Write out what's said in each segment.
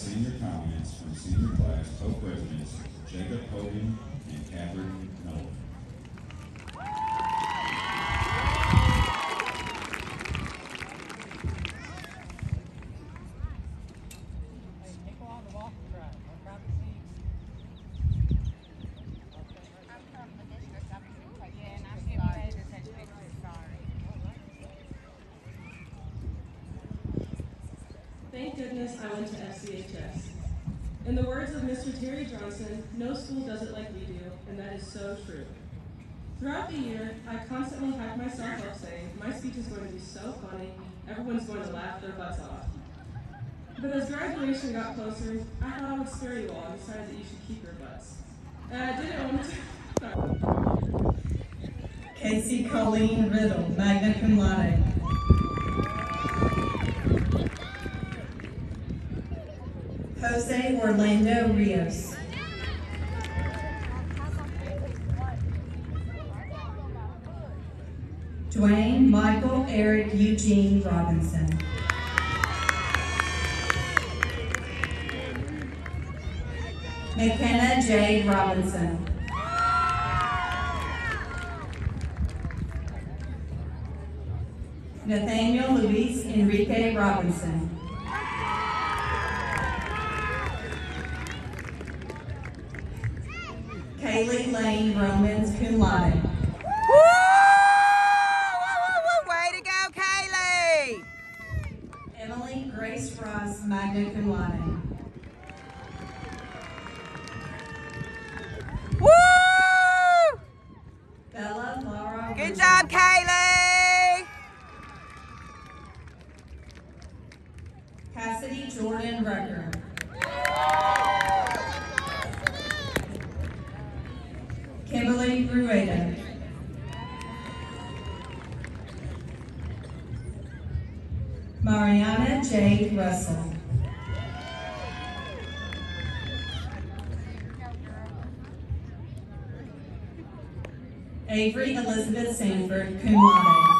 senior comments from senior class co-presidents Jacob Hogan and Catherine Nolan. I'm from the district up in Yeah, and I'm getting ready to take pictures, sorry. Thank goodness I went to FCHS. In the words of Mr. Terry Johnson, no school does it like we do, and that is so true. Throughout the year, I constantly hype myself up saying, my speech is going to be so funny, everyone's going to laugh their butts off. But as graduation got closer, I thought I would spare you all and decided that you should keep your butts. And I didn't want to. Casey Colleen Riddle, magna cum laude. Jose Orlando Rios. Dwayne Michael Eric Eugene Robinson. McKenna Jade Robinson. Nathaniel Luis Enrique Robinson. Kaylee Lane Romans cum laude. Woo! Woo, woo, woo! Way to go, Kaylee! Emily Grace Ross magna cum laude. Woo! Bella Laura. Good job, Kaylee! Cassidy Jordan Rucker. Rueda. Mariana J. Russell. Avery Elizabeth Sanford, cum laude.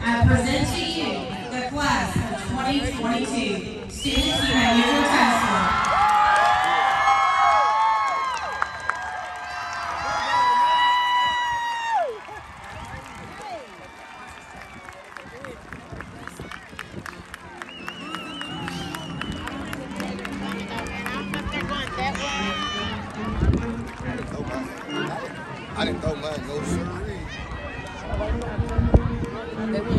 I present to you the class 2022. Students, you may use your classroom. I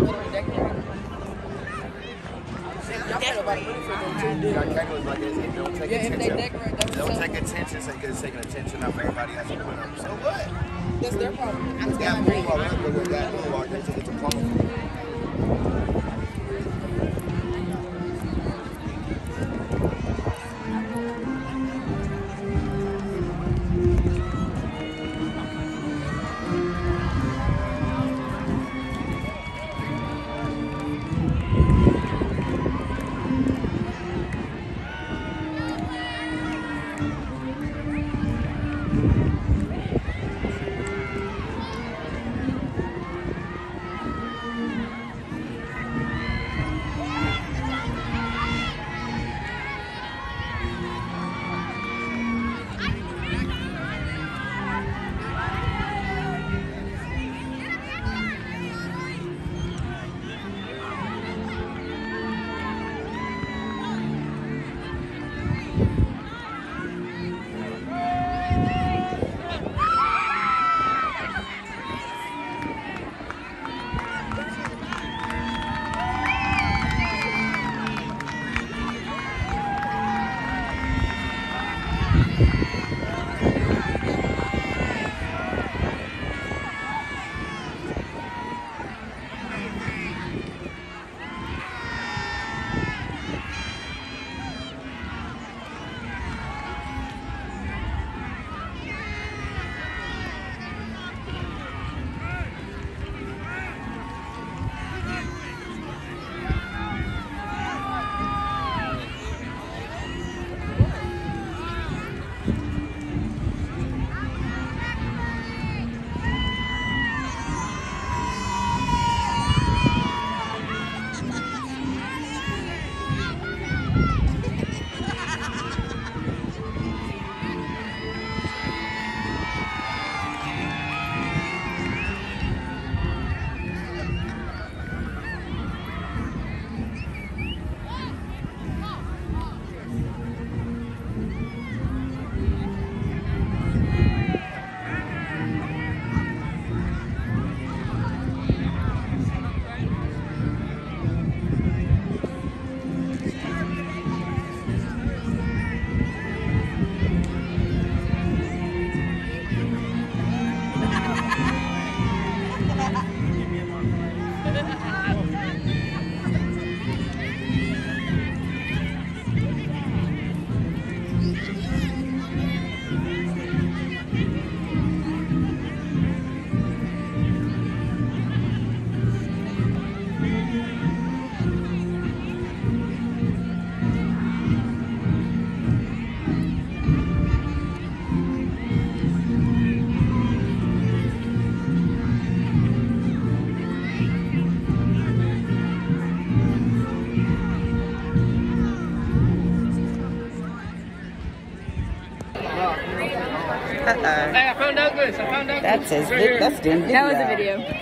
didn't throw mine, no siree. Got kangaroos like this, they don't take Yeah, if they attention. decorate, They that's don't take attention, so because taking attention off everybody else. and put. So what? That's their problem. I'm That moonwalk, that's what we got moonwalk, they took it to. That's his. That's doing video. That was a video.